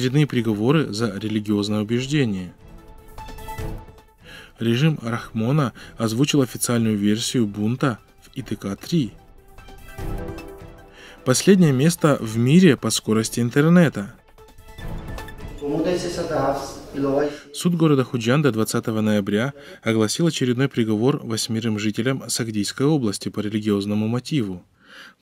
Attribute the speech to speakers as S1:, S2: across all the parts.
S1: очередные приговоры за религиозное убеждение. Режим Рахмона озвучил официальную версию бунта в ИТК-3. Последнее место в мире по скорости интернета. Суд города Худжанда 20 ноября огласил очередной приговор восьмерым жителям Сагдийской области по религиозному мотиву.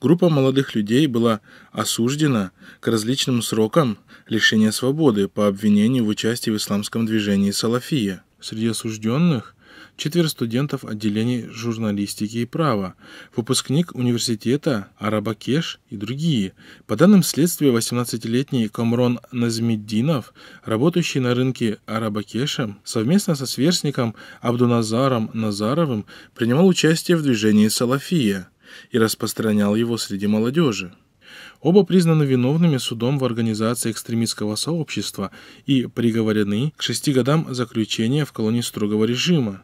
S1: Группа молодых людей была осуждена к различным срокам лишения свободы по обвинению в участии в исламском движении «Салафия». Среди осужденных четверо студентов отделений журналистики и права, выпускник университета Арабакеш и другие. По данным следствия, 18-летний Камрон Назмиддинов, работающий на рынке Арабакеша, совместно со сверстником Абдуназаром Назаровым принимал участие в движении «Салафия» и распространял его среди молодежи. Оба признаны виновными судом в организации экстремистского сообщества и приговорены к шести годам заключения в колонии строгого режима.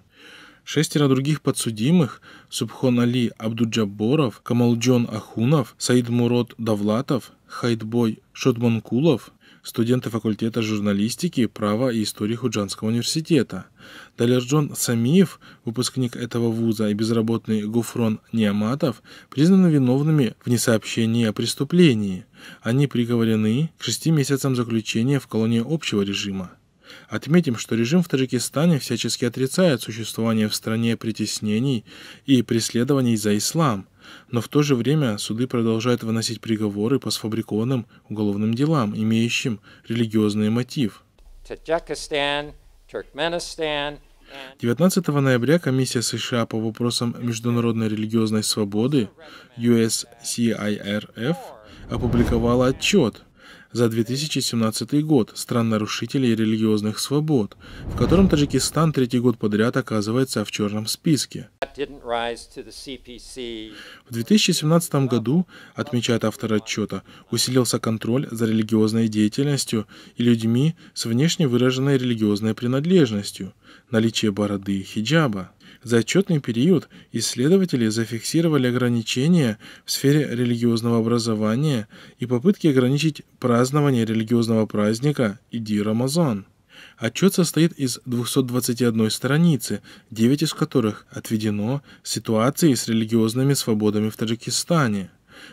S1: Шестеро других подсудимых – Субхон Али Абдуджабборов, Камалджон Ахунов, Саид Мурод Давлатов, Хайдбой Шотманкулов – студенты факультета журналистики, права и истории Худжанского университета. Далерджон Самиев, выпускник этого вуза, и безработный Гуфрон Ниаматов признаны виновными в несообщении о преступлении. Они приговорены к шести месяцам заключения в колонии общего режима. Отметим, что режим в Таджикистане всячески отрицает существование в стране притеснений и преследований за ислам, но в то же время суды продолжают выносить приговоры по сфабрикованным уголовным делам, имеющим религиозный мотив. 19 ноября Комиссия США по вопросам международной религиозной свободы USCIRF опубликовала отчет, за 2017 год стран нарушителей религиозных свобод, в котором Таджикистан третий год подряд оказывается в черном списке. В 2017 году, отмечает автор отчета, усилился контроль за религиозной деятельностью и людьми с внешне выраженной религиозной принадлежностью, наличие бороды и хиджаба. За отчетный период исследователи зафиксировали ограничения в сфере религиозного образования и попытки ограничить празднование религиозного праздника Иди Рамазан. Отчет состоит из 221 страницы, 9 из которых отведено ситуации с религиозными свободами в Таджикистане.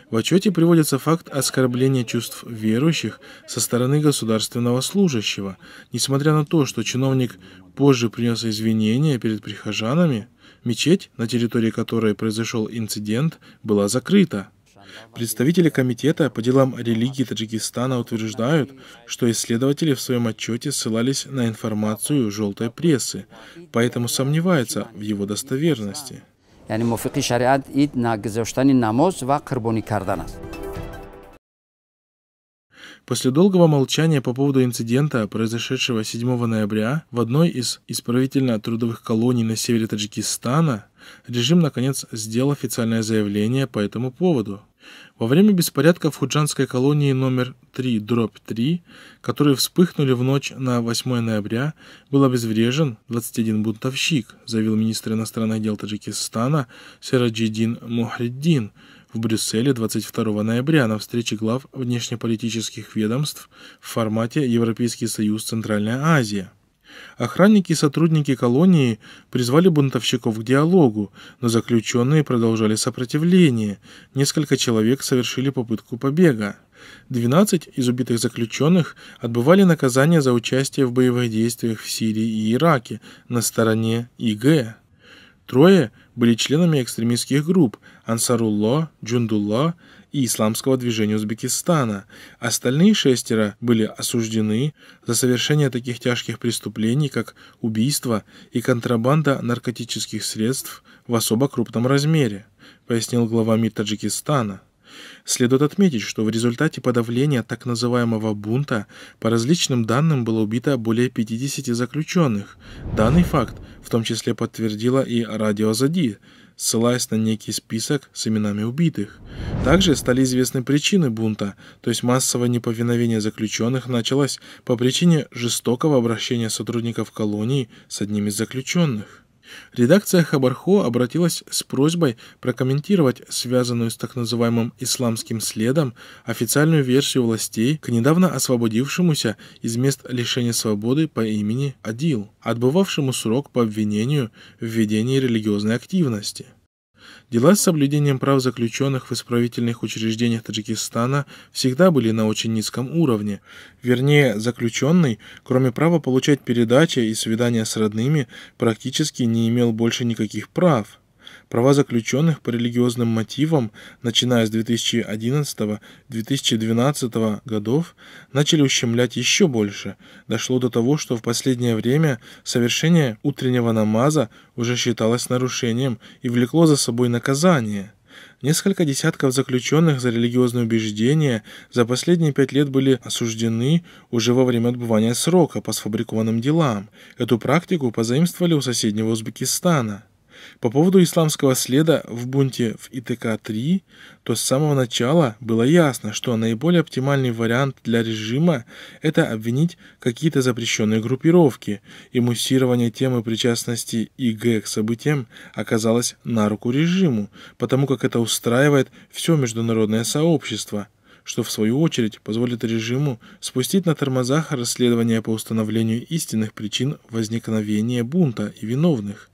S1: В отчете приводится факт оскорбления чувств верующих со стороны государственного служащего. Несмотря на то, что чиновник позже принес извинения перед прихожанами, мечеть, на территории которой произошел инцидент, была закрыта. Представители Комитета по делам религии Таджикистана утверждают, что исследователи в своем отчете ссылались на информацию желтой прессы, поэтому сомневаются в его достоверности.
S2: یعنی موافق شریعت اید نگذاشتن نماز و قربانی کردن است
S1: После долгого молчания по поводу инцидента, произошедшего 7 ноября в одной из исправительно-трудовых колоний на севере Таджикистана, режим наконец сделал официальное заявление по этому поводу. во время беспорядков в худжанской колонии номер 3, дробь 3, которые вспыхнули в ночь на 8 ноября, был обезврежен 21 бунтовщик, заявил министр иностранных дел Таджикистана Сираджидин Мухриддин в Брюсселе 22 ноября на встрече глав внешнеполитических ведомств в формате Европейский Союз Центральная Азия. Охранники и сотрудники колонии призвали бунтовщиков к диалогу, но заключенные продолжали сопротивление. Несколько человек совершили попытку побега. 12 из убитых заключенных отбывали наказание за участие в боевых действиях в Сирии и Ираке на стороне ИГ. Трое были членами экстремистских групп Ансарулло, Джундулло и Исламского движения Узбекистана. Остальные шестеро были осуждены за совершение таких тяжких преступлений, как убийство и контрабанда наркотических средств в особо крупном размере, пояснил глава МИД Таджикистана. Следует отметить, что в результате подавления так называемого бунта по различным данным было убито более 50 заключенных. Данный факт в том числе подтвердила и радио Азади, ссылаясь на некий список с именами убитых. Также стали известны причины бунта, то есть массовое неповиновение заключенных началось по причине жестокого обращения сотрудников колонии с одним из заключенных. Редакция Хабархо обратилась с просьбой прокомментировать связанную с так называемым «исламским следом» официальную версию властей к недавно освободившемуся из мест лишения свободы по имени Адил, отбывавшему срок по обвинению в ведении религиозной активности. Дела с соблюдением прав заключенных в исправительных учреждениях Таджикистана всегда были на очень низком уровне. Вернее, заключенный, кроме права получать передачи и свидания с родными, практически не имел больше никаких прав. Права заключенных по религиозным мотивам, начиная с 2011-2012 годов, начали ущемлять еще больше. Дошло до того, что в последнее время совершение утреннего намаза уже считалось нарушением и влекло за собой наказание. Несколько десятков заключенных за религиозные убеждения за последние пять лет были осуждены уже во время отбывания срока по сфабрикованным делам. Эту практику позаимствовали у соседнего Узбекистана. По поводу исламского следа в бунте в ИТК-3, то с самого начала было ясно, что наиболее оптимальный вариант для режима – это обвинить какие-то запрещенные группировки, и муссирование темы причастности ИГ к событиям оказалось на руку режиму, потому как это устраивает все международное сообщество – что в свою очередь позволит режиму спустить на тормозах расследование по установлению истинных причин возникновения бунта и виновных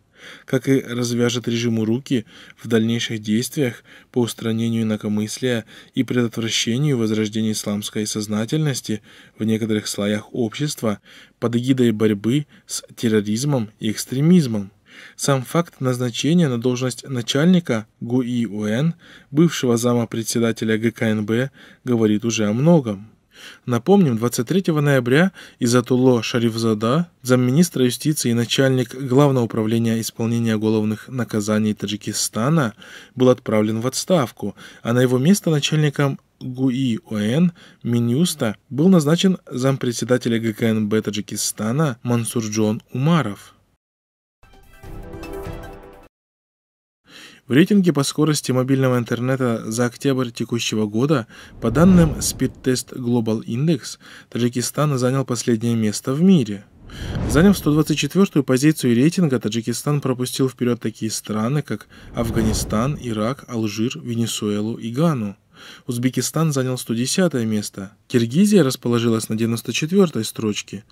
S1: как и развяжет режиму руки в дальнейших действиях по устранению инакомыслия и предотвращению возрождения исламской сознательности в некоторых слоях общества под эгидой борьбы с терроризмом и экстремизмом. Сам факт назначения на должность начальника ГУИ-УН, бывшего зама председателя ГКНБ, говорит уже о многом. Напомним, 23 ноября Изатулло Шарифзада, замминистра юстиции и начальник Главного управления исполнения уголовных наказаний Таджикистана, был отправлен в отставку, а на его место начальником ГУИ ОН Минюста был назначен зампредседателя ГКНБ Таджикистана Мансурджон Умаров. В рейтинге по скорости мобильного интернета за октябрь текущего года, по данным Speed Test Global Index, Таджикистан занял последнее место в мире. Заняв 124-ю позицию рейтинга, Таджикистан пропустил вперед такие страны, как Афганистан, Ирак, Алжир, Венесуэлу и Гану. Узбекистан занял 110 место. Киргизия расположилась на 94 строчке.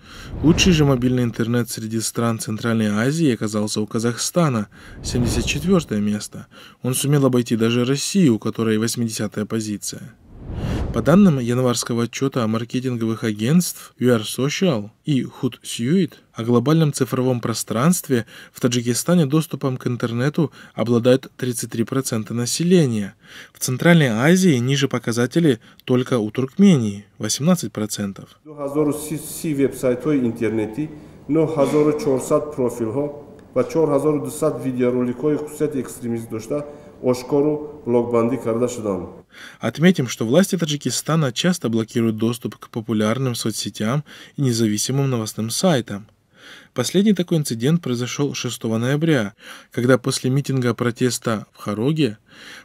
S1: Лучший же мобильный интернет среди стран Центральной Азии оказался у Казахстана, 74 место. Он сумел обойти даже Россию, у которой 80 позиция. По данным январского отчета маркетинговых агентств UR Social и Hootsuite о глобальном цифровом пространстве, в Таджикистане доступом к интернету обладают 33% населения. В Центральной Азии ниже показатели только у Туркмении – 18%. 2030 веб-сайтҳои интернети 9400 профилҳо ва 4200 видеороликҳои хусусияти экстремист дошта ошкору блокбандӣ карда шуданд. Отметим, что власти Таджикистана часто блокируют доступ к популярным соцсетям и независимым новостным сайтам. Последний такой инцидент произошел 6 ноября, когда после митинга протеста в Хароге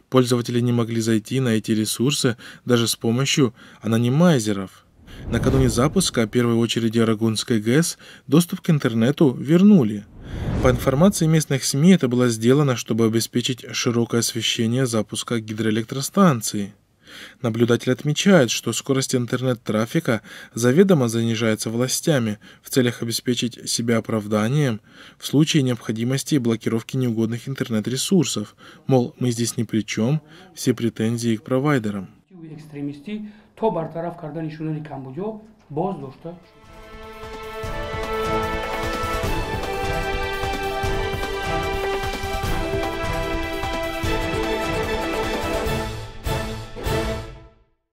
S1: пользователи не могли зайти на эти ресурсы даже с помощью анонимайзеров. Накануне запуска первой очереди Арагунской ГЭС доступ к интернету вернули – по информации местных СМИ, это было сделано, чтобы обеспечить широкое освещение запуска гидроэлектростанции. Наблюдатель отмечает, что скорость интернет-трафика заведомо занижается властями в целях обеспечить себя оправданием в случае необходимости блокировки неугодных интернет-ресурсов. Мол, мы здесь ни при чем, все претензии к провайдерам. то бартараф кардани шунари камбуҷо боздошта шуд.